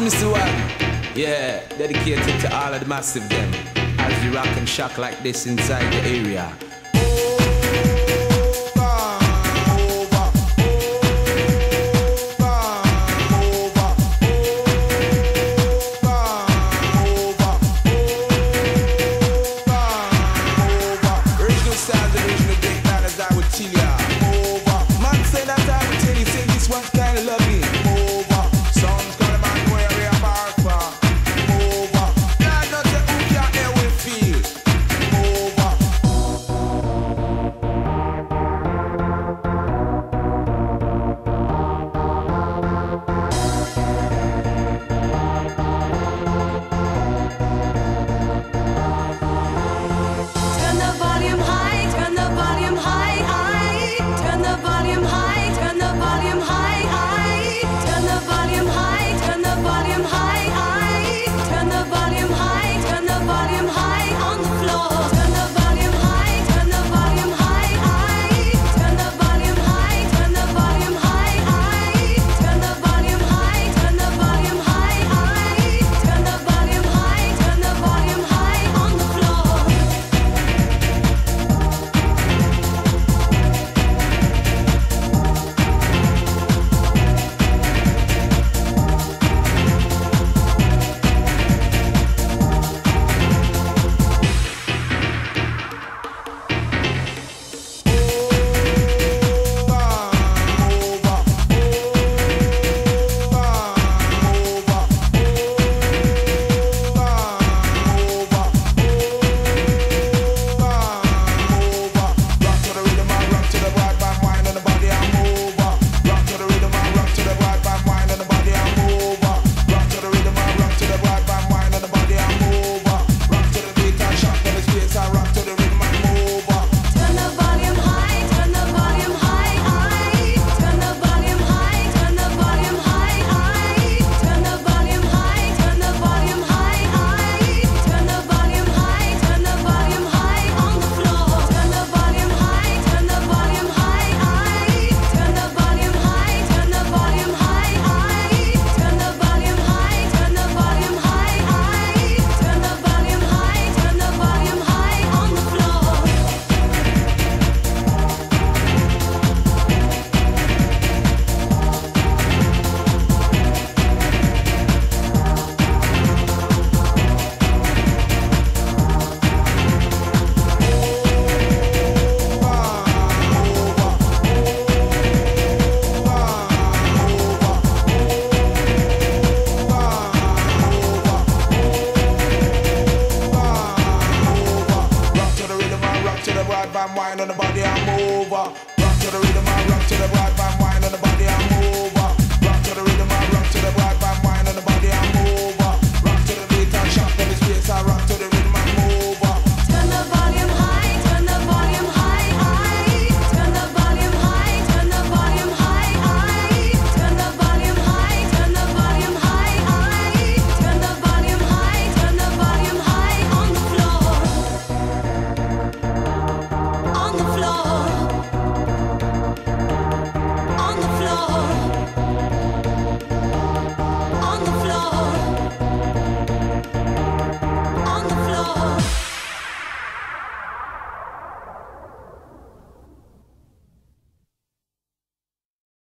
Mr. One, Yeah, dedicated to all of the massive them. As you rock and shock like this inside the area. grind on the body, I'm over. Rock to the rhythm, I rock to the vibe.